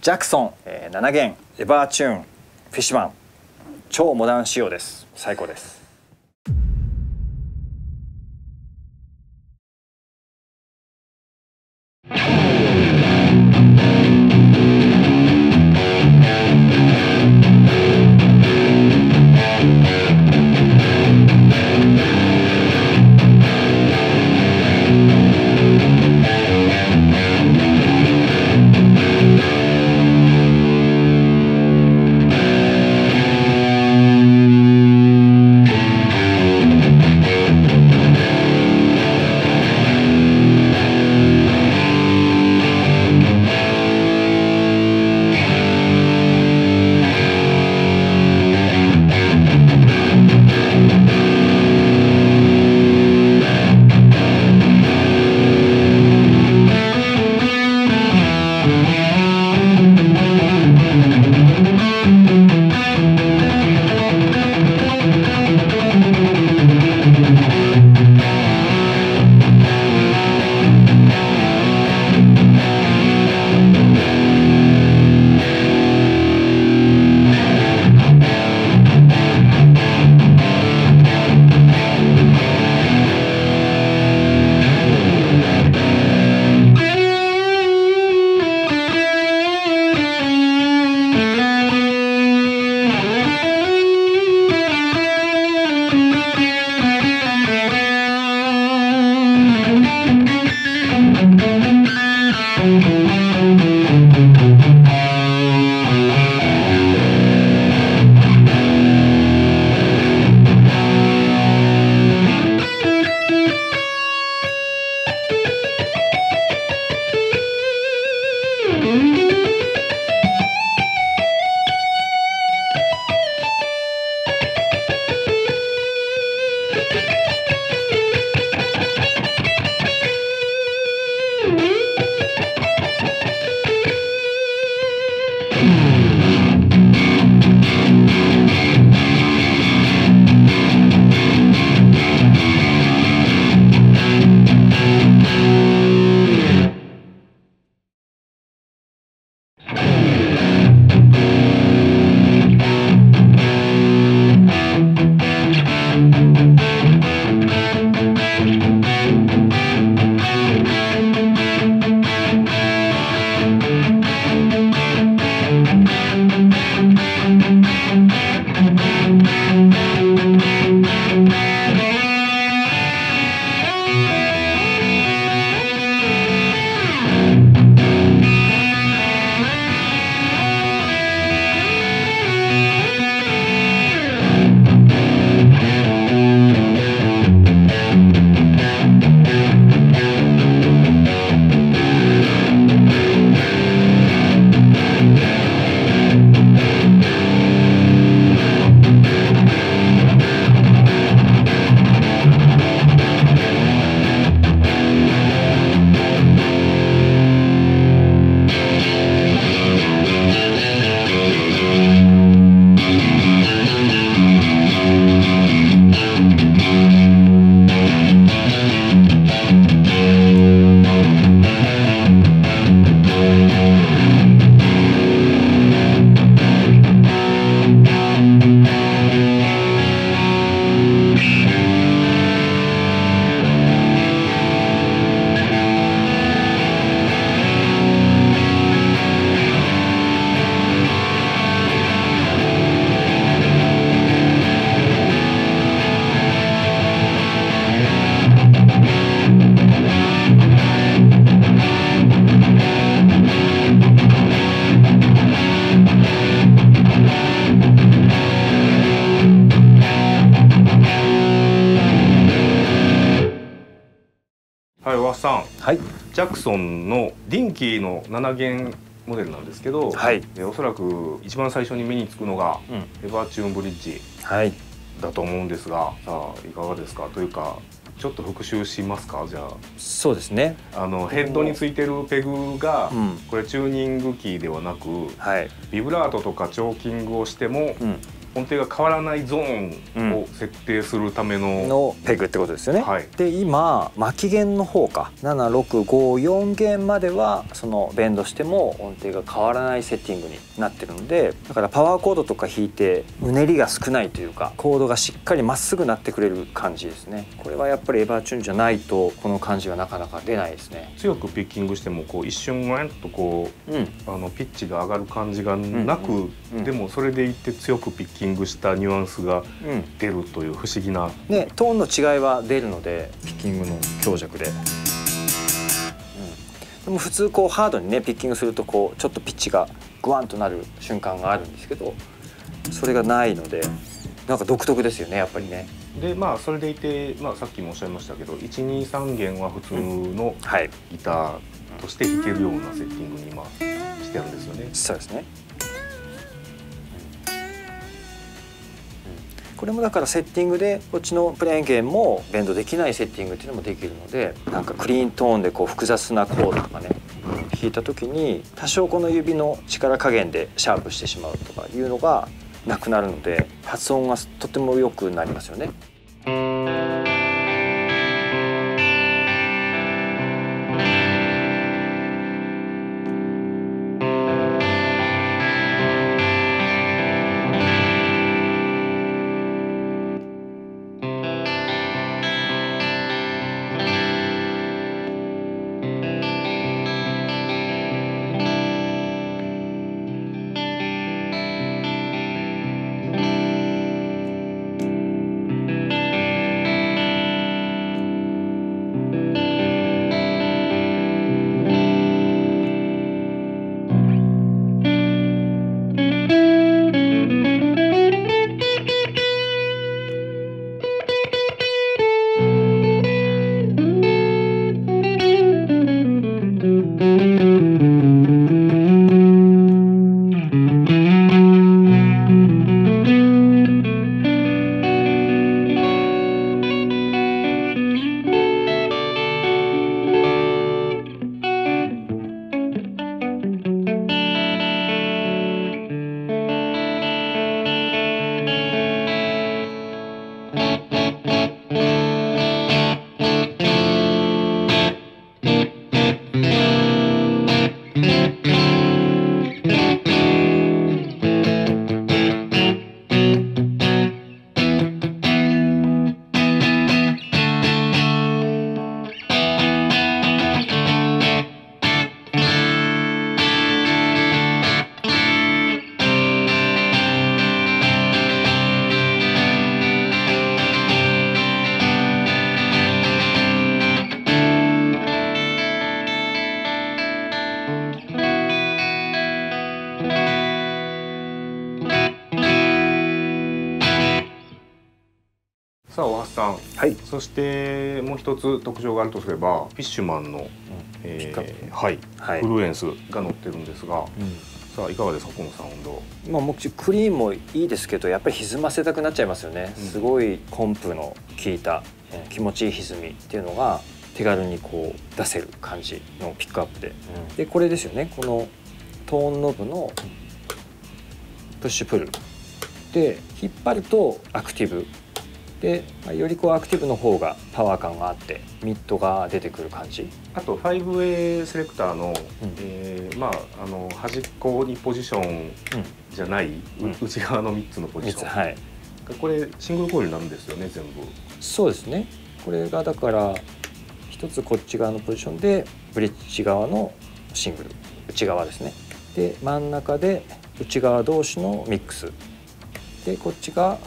ジャクソン、えー、7弦エバーチューンフィッシュマン超モダン仕様です。最高です。はい、ジャクソンのディンキーの7弦モデルなんですけど、はい、おそらく一番最初に目につくのが、うん、エバーチューンブリッジだと思うんですが、さあいかがですか？というかちょっと復習しますか？じゃあ。そうですね。あのヘッドについてるペグが、うん、これチューニングキーではなく、はい、ビブラートとかチョーキングをしても、うん、音程が変わらないゾーンを設定するための、うん、のペグってことですよね。はい、で今巻き弦の方か7654弦まではそのベンドしても音程が変わらないセッティングになってるのでだからパワーコードとか弾いてうねりが少ないというかコードがしっかりまっすぐなってくれる感じですね。これはやっぱり EverTune じゃないとこの感じはなかなか出ないですね。強くピッキングしてもこう一瞬ワンとこう、うん、あのピッチが上がる感じがなく、うんうん、でもそれでいって強くピッキングしたニュアンスが出るという不思議な、ね、トーンの違いは出るのでピッキングの強弱で。でも普通こうハードにねピッキングするとこうちょっとピッチがグワンとなる瞬間があるんですけどそれがないのでなんか独特ですよねやっぱりね。でまあそれでいて、まあ、さっきもおっしゃいましたけど123弦は普通のギターとして弾けるようなセッティングに今してあるんですよね。そうですねこれもだからセッティングでこっちのプレーンゲームもベンドできないセッティングっていうのもできるのでなんかクリーントーンでこう複雑なコードとかね弾いた時に多少この指の力加減でシャープしてしまうとかいうのがなくなるので発音がとても良くなりますよね。さあ大橋さん、はい、そしてもう一つ特徴があるとすればフィッシュマンの、うんえー、はい、はい、フルエンスが載ってるんですが、うん、さあいかがですかこのサウンド。まあもちクリーンもいいですけどやっぱり歪ませたくなっちゃいますよね。うん、すごいコンプの効いた、えー、気持ちいい歪みっていうのが手軽にこう出せる感じのピックアップで、うん、でこれですよね。このトーンノブのプッシュプル。で引っ張るとアクティブで、まあ、よりこうアクティブの方がパワー感があってミッドが出てくる感じ。あと 5A セレクターの、うん、えー、まああの端っこにポジションじゃない、うん、内側の3つのポジション、はい、これシングルコイルなんですよね全部。そうですね。これがだから一つこっち側のポジションでブリッジ側のシングル。内側ですね。で真ん中で内側同士のミックス。でこっちが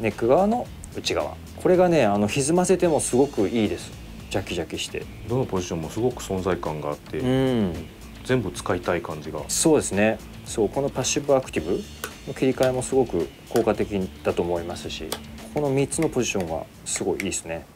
ネック側の内側。これがねあの歪ませてもすごくいいです。ジャキジャキして。どのポジションもすごく存在感があって、うん、全部使いたい感じが。そうですね。そうこのパッシブアクティブの切り替えもすごく効果的だと思いますしここの3つのポジションはすごいいいですね